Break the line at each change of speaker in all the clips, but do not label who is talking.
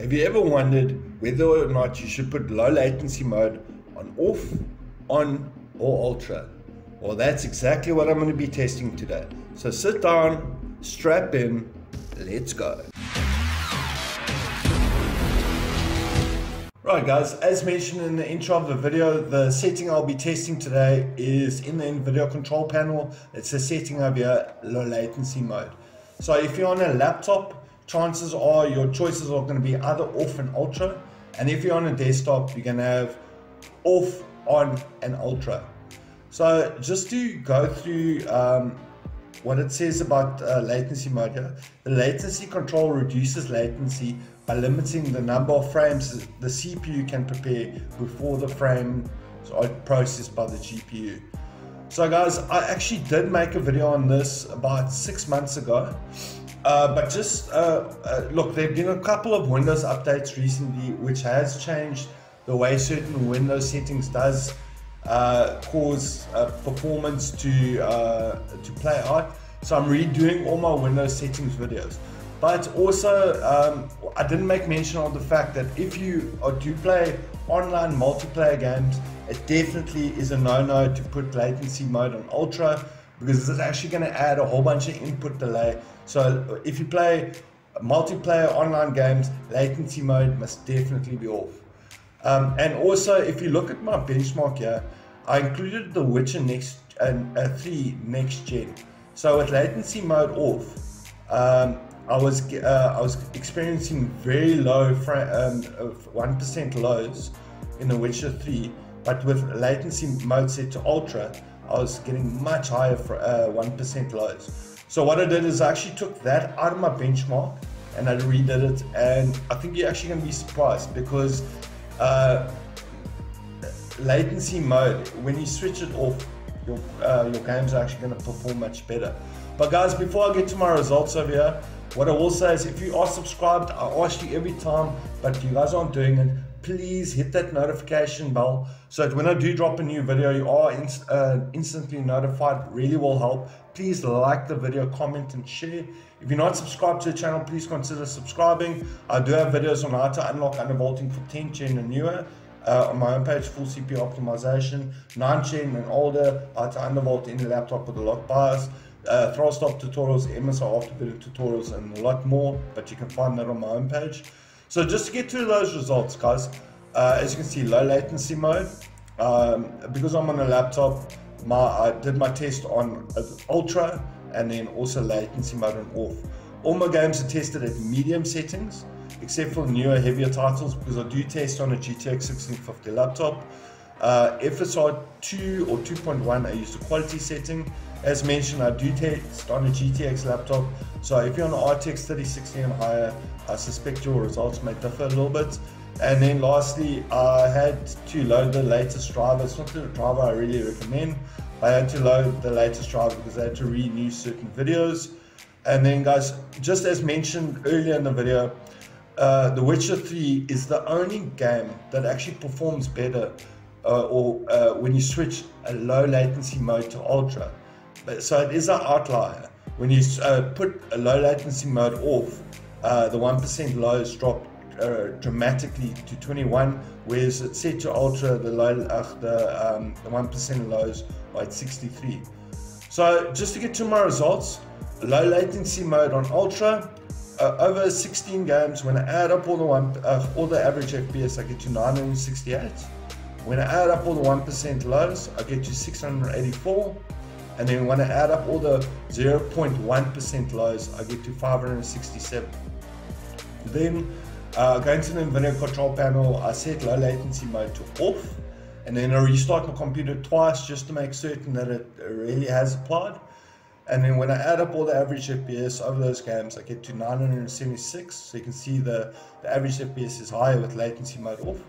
Have you ever wondered whether or not you should put low latency mode on off, on, or ultra? Well, that's exactly what I'm going to be testing today. So sit down, strap in, let's go. Right guys, as mentioned in the intro of the video, the setting I'll be testing today is in the NVIDIA control panel. It's a setting over here, low latency mode. So if you're on a laptop, chances are your choices are going to be either off and ultra. And if you're on a desktop, you're going to have off, on, and ultra. So just to go through um, what it says about uh, latency mode here, the latency control reduces latency by limiting the number of frames the CPU can prepare before the frames are processed by the GPU. So guys, I actually did make a video on this about six months ago. Uh, but just uh, uh, look, there have been a couple of Windows updates recently, which has changed the way certain Windows settings does uh, cause uh, performance to uh, to play out. So I'm redoing all my Windows settings videos. But also, um, I didn't make mention of the fact that if you do play online multiplayer games, it definitely is a no-no to put latency mode on ultra because it's actually going to add a whole bunch of input delay. So if you play multiplayer online games, latency mode must definitely be off. Um, and also, if you look at my benchmark here, I included the Witcher next and uh, 3 next gen. So with latency mode off, um, I was uh, I was experiencing very low um, one um, lows in the Witcher 3, but with latency mode set to ultra, I was getting much higher for uh, one uh, lows. So what I did is I actually took that out of my benchmark and I redid it, and I think you're actually going to be surprised because uh, latency mode when you switch it off, your uh, your game's actually going to perform much better. But guys, before I get to my results over here, what I will say is if you are subscribed, I ask you every time, but you guys aren't doing it, please hit that notification bell so that when I do drop a new video, you are uh, instantly notified. Really will help. Please like the video, comment, and share. If you're not subscribed to the channel, please consider subscribing. I do have videos on how to unlock undervolting for 10 gen and newer. Uh, on my own page, full CPU optimization, 9 gen and older, how to undervolt any laptop with a lock BIOS uh, stop tutorials, MSI afterburner tutorials, and a lot more, but you can find that on my own page. So just to get to those results, guys, uh, as you can see, low latency mode. Um, because I'm on a laptop, my I did my test on ultra and then also latency mode and off. All my games are tested at medium settings, except for newer, heavier titles, because I do test on a GTX 1650 laptop. Uh, FSR 2 or 2.1, I use the quality setting. As mentioned, I do test on a GTX laptop, so if you're on an RTX 3060 and higher, I suspect your results may differ a little bit. And then lastly, I had to load the latest driver. It's not the driver I really recommend. I had to load the latest driver because I had to renew certain videos. And then guys, just as mentioned earlier in the video, uh, The Witcher 3 is the only game that actually performs better uh, or uh, when you switch a low latency mode to ultra. So it is an outlier. When you uh, put a low latency mode off, uh, the 1% lows drop uh, dramatically to 21, whereas it's set to ultra, the low, uh, the, um, the 1% lows are at 63. So just to get to my results, low latency mode on ultra, uh, over 16 games, when I add up all the one, uh, all the average FPS, I get to 968. When I add up all the 1% lows, I get to 684. And then when I add up all the 0.1% lows, I get to 567. Then uh, going to the NVIDIA control panel, I set low latency mode to off. And then I restart my computer twice just to make certain that it really has applied. And then when I add up all the average FPS over those games, I get to 976. So you can see the, the average FPS is higher with latency mode off.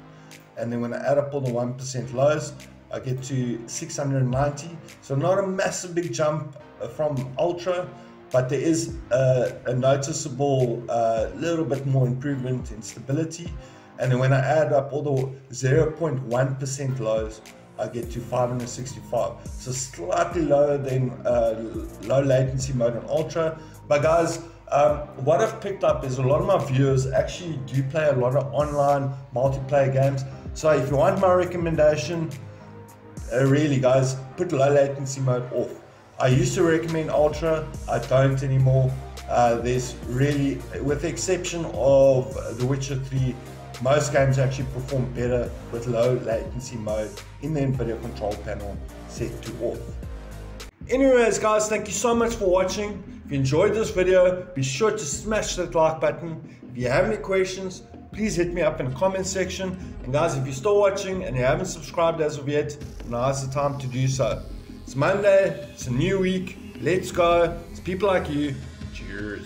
And then when I add up all the 1% lows, I get to 690. So not a massive big jump uh, from Ultra, but there is a, a noticeable uh, little bit more improvement in stability. And then when I add up all the 0.1% lows, I get to 565. So slightly lower than uh, low latency mode on Ultra. But guys, Um, what I've picked up is a lot of my viewers actually do play a lot of online multiplayer games. So if you want my recommendation, uh, really guys, put low latency mode off. I used to recommend Ultra, I don't anymore. Uh, there's really, with the exception of The Witcher 3, most games actually perform better with low latency mode in the NVIDIA control panel set to off. Anyways guys, thank you so much for watching. If you enjoyed this video, be sure to smash that like button. If you have any questions, please hit me up in the comment section. And guys, if you're still watching and you haven't subscribed as of yet, now's the time to do so. It's Monday, it's a new week, let's go. It's people like you. Cheers.